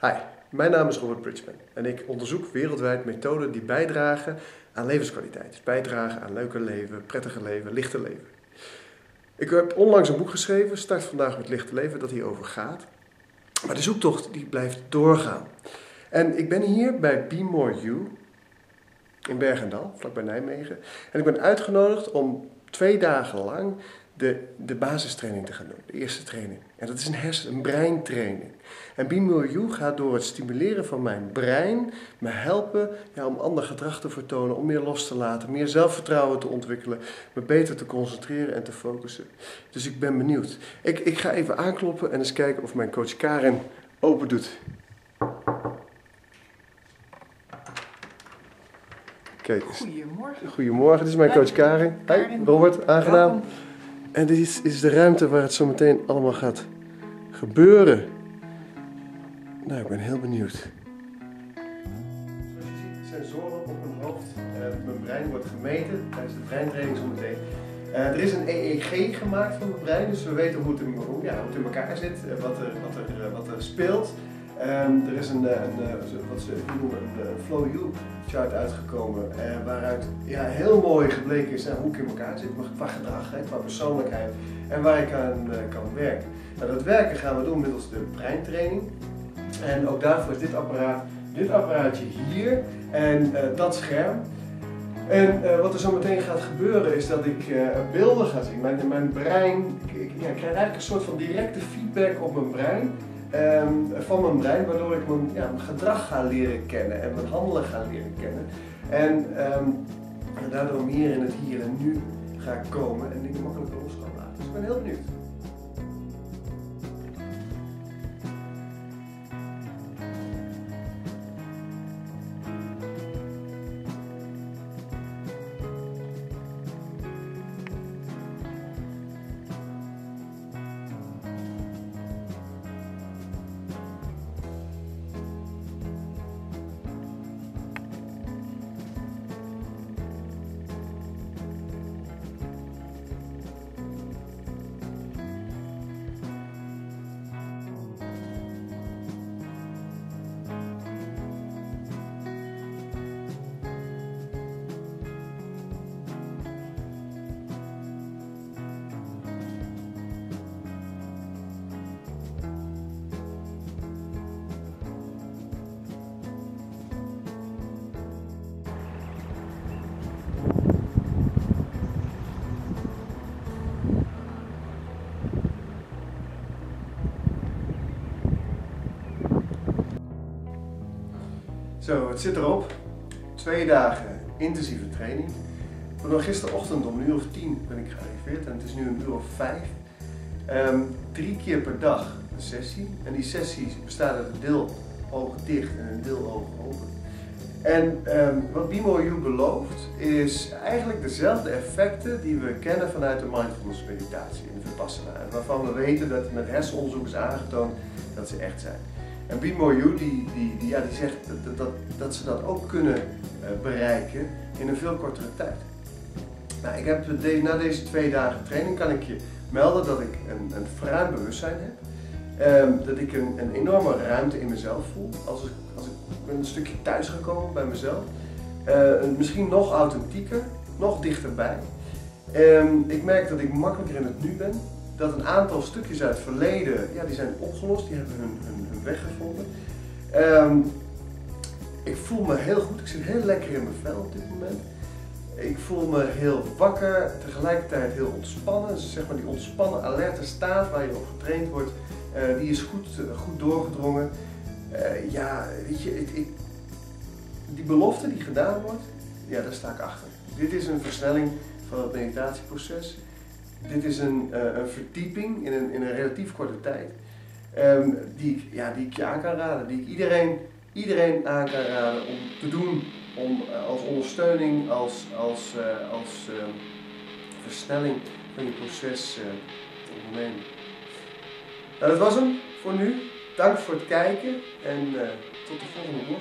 Hi, mijn naam is Robert Bridgman en ik onderzoek wereldwijd methoden die bijdragen aan levenskwaliteit. Bijdragen aan leuker leven, prettiger leven, lichter leven. Ik heb onlangs een boek geschreven, Start vandaag met lichter leven, dat hierover gaat. Maar de zoektocht die blijft doorgaan. En ik ben hier bij Be More You in Bergendal, vlakbij Nijmegen. En ik ben uitgenodigd om twee dagen lang de, de basistraining te gaan doen, de eerste training. En dat is een hersen, een breintraining. En You gaat door het stimuleren van mijn brein me helpen ja, om ander gedrag te vertonen, om meer los te laten, meer zelfvertrouwen te ontwikkelen, me beter te concentreren en te focussen. Dus ik ben benieuwd. Ik, ik ga even aankloppen en eens kijken of mijn coach Karin open doet. Kijk. Goedemorgen. Goedemorgen, dit is mijn coach Karin. Hi. Robert, aangenaam. En dit is, de ruimte waar het zo meteen allemaal gaat gebeuren. Nou, ik ben heel benieuwd. Zoals je ziet, sensoren op mijn hoofd. Eh, mijn brein wordt gemeten tijdens de breintraining zo meteen. Eh, er is een EEG gemaakt van mijn brein, dus we weten hoe het in, ja, hoe het in elkaar zit, eh, wat, er, wat, er, wat er speelt. Er is een, eh, eh, wat ze noemen een eh, Flow You chart uitgekomen, waaruit ja, heel mooi gebleken is hoe ik in elkaar zit, qua gedrag, hè, qua persoonlijkheid en waar ik aan kan werken. Nou, dat werken gaan we doen middels de breintraining. En ook daarvoor is dit apparaat, dit apparaatje hier en dat scherm. En wat er zo meteen gaat gebeuren is dat ik beelden ga zien. Mijn, mijn brein, ik, ja, ik krijg eigenlijk een soort van directe feedback op mijn brein. Ehm, van mijn brein, waardoor ik mijn, ja, gedrag ga leren kennen en mijn handelen ga leren kennen. En ehm, daardoor meer in het hier en nu ga komen en dingen makkelijker los kan laten. Dus ik ben heel benieuwd. Zo, het zit erop. Twee dagen intensieve training. Ik gisterochtend om een uur of tien ben ik gearriveerd en het is nu een uur of vijf. Ehm, drie keer per dag een sessie. En die sessie bestaat uit een deel ogen dicht en een deel ogen open. En ehm, wat Bimo You belooft is eigenlijk dezelfde effecten die we kennen vanuit de mindfulness meditatie in de Vipassana. Waarvan we weten dat met hersenonderzoek is aangetoond dat ze echt zijn. En Be More die, die, die, ja, die zegt dat, dat, dat, ze dat ook kunnen eh, bereiken in een veel kortere tijd. Nou, ik heb na deze twee dagen training kan ik je melden dat ik een, een bewustzijn heb. Ehm, dat ik een, een enorme ruimte in mezelf voel. Als ik, als ik een stukje thuis gekomen bij mezelf. Eh, misschien nog authentieker, nog dichterbij. Ehm, ik merk dat ik makkelijker in het nu ben. Dat een aantal stukjes uit het verleden, ja, die zijn opgelost, die hebben hun, weg gevonden. Ehm, ik voel me heel goed, ik zit heel lekker in mijn vel op dit moment. Ik voel me heel wakker, tegelijkertijd heel ontspannen. Dus zeg maar die ontspannen, alerte staat waar je op getraind wordt, eh, die is goed, eh, goed doorgedrongen. Eh, ja, weet je, ik, die belofte die gedaan wordt, ja, daar sta ik achter. Dit is een versnelling van het meditatieproces. Dit is een, eh, een verdieping in een, in een relatief korte tijd. ehm, die, ik, ja, die ik je aan kan raden, die ik iedereen, iedereen aan kan raden om te doen. Om, eh, als ondersteuning, als, als, eh, als ehm, versnelling van je proces te ondernemen. Nou, dat was hem voor nu. Dank voor het kijken en tot de volgende vlog.